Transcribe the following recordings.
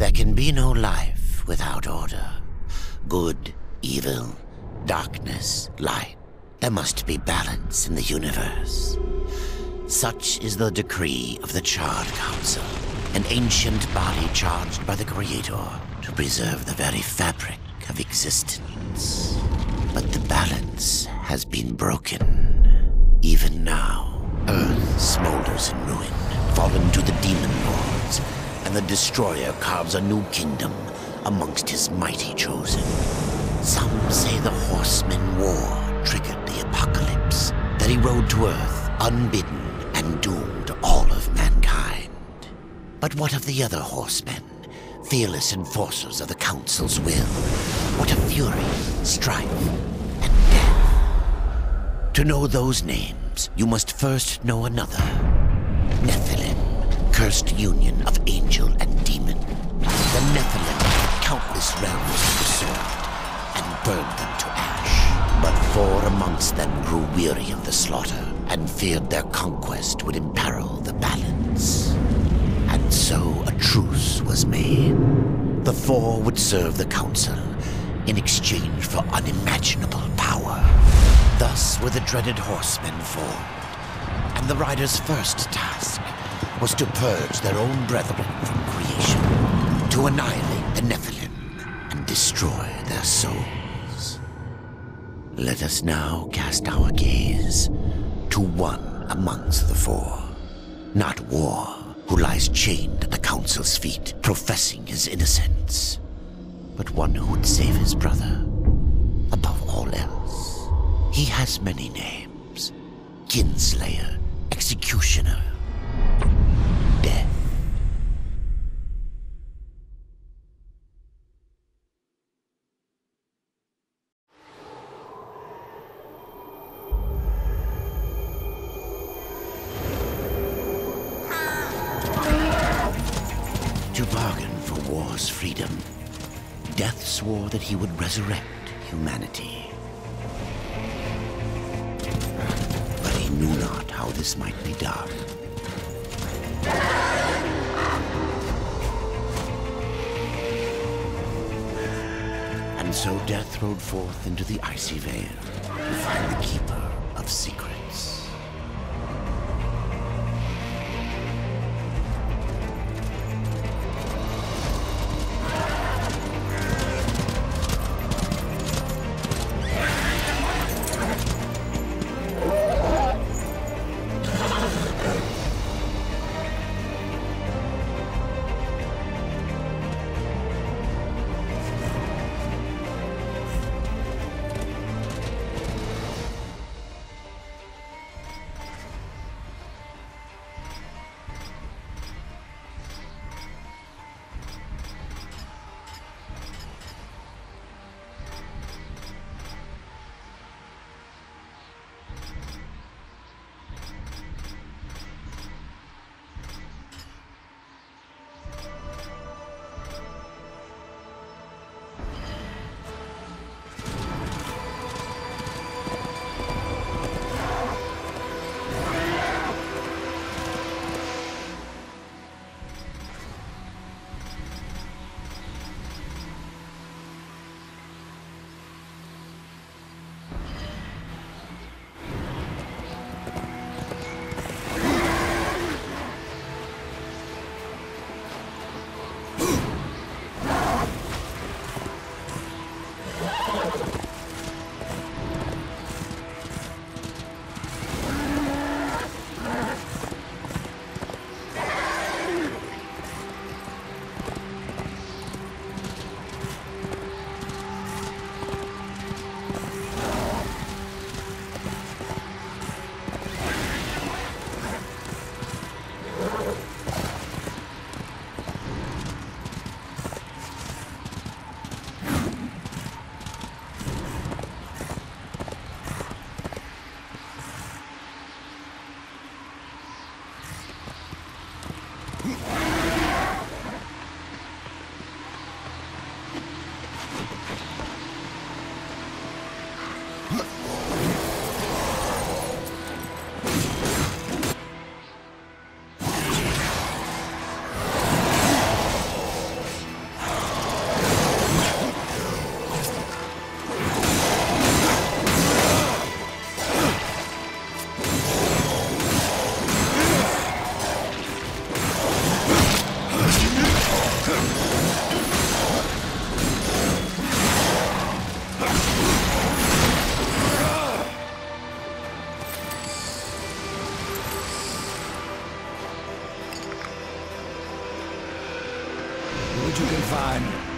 There can be no life without order. Good, evil, darkness, light. There must be balance in the universe. Such is the decree of the Charred Council, an ancient body charged by the Creator to preserve the very fabric of existence. But the balance has been broken. Even now, Earth smolders in ruin, fallen to the demon lords, and the Destroyer carves a new kingdom amongst his mighty chosen. Some say the Horsemen War triggered the apocalypse, that he rode to Earth unbidden and doomed all of mankind. But what of the other horsemen, fearless enforcers of the Council's will? What of fury, strife, and death? To know those names, you must first know another. Cursed union of angel and demon. The Nephilim had countless realms to serve and burned them to ash. But four amongst them grew weary of the slaughter and feared their conquest would imperil the balance. And so a truce was made. The four would serve the Council in exchange for unimaginable power. Thus were the dreaded horsemen formed. And the riders' first task was to purge their own brethren from creation, to annihilate the Nephilim and destroy their souls. Let us now cast our gaze to one amongst the four. Not War, who lies chained at the Council's feet, professing his innocence, but one who would save his brother above all else. He has many names Kinslayer, Executioner, To bargain for war's freedom, Death swore that he would resurrect humanity. But he knew not how this might be done. And so Death rode forth into the icy veil to find the Keeper of Secrets. Huh. What you can find.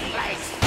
this place!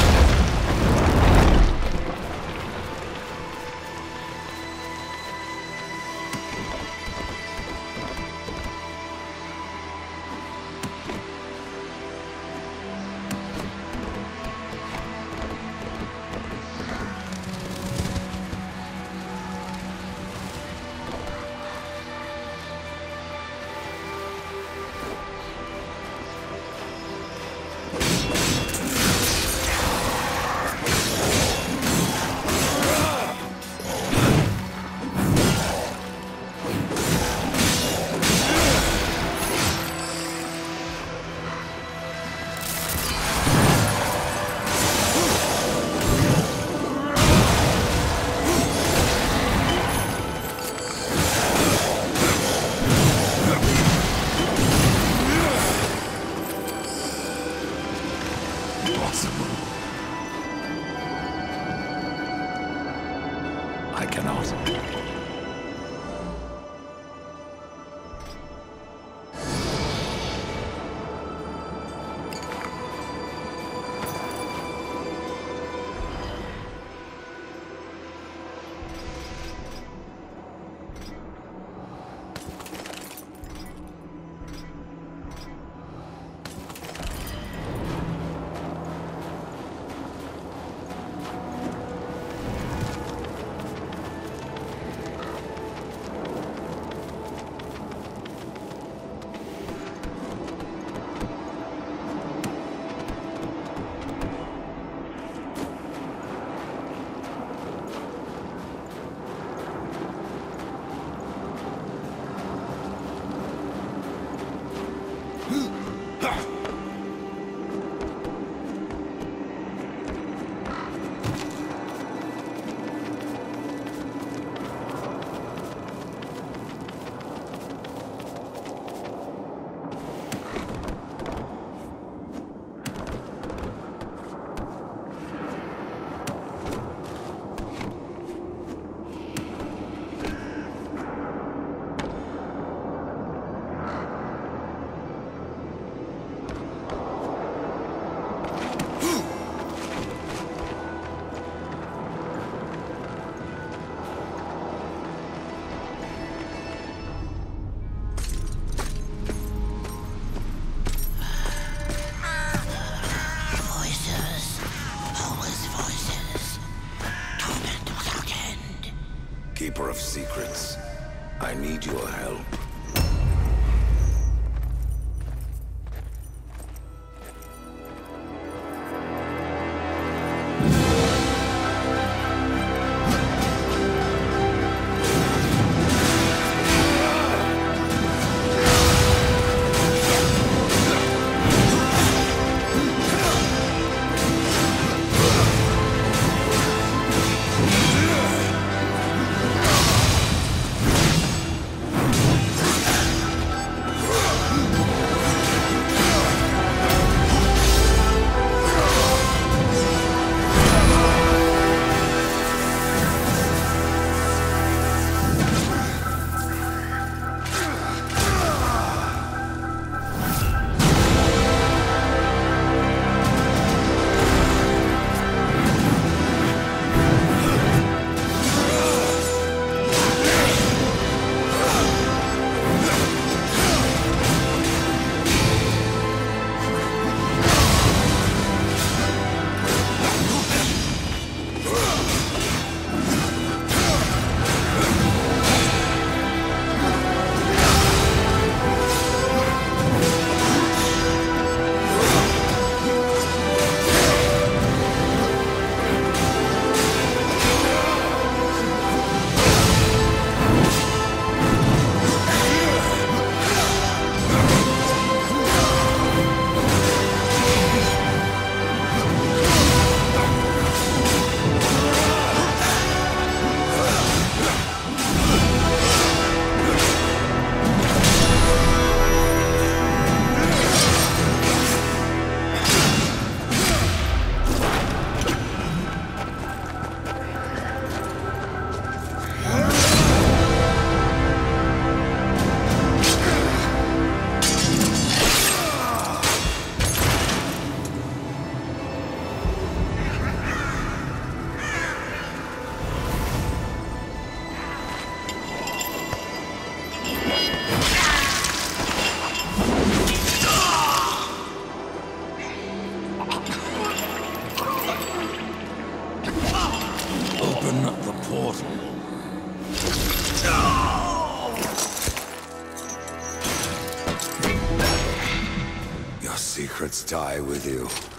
Die with you.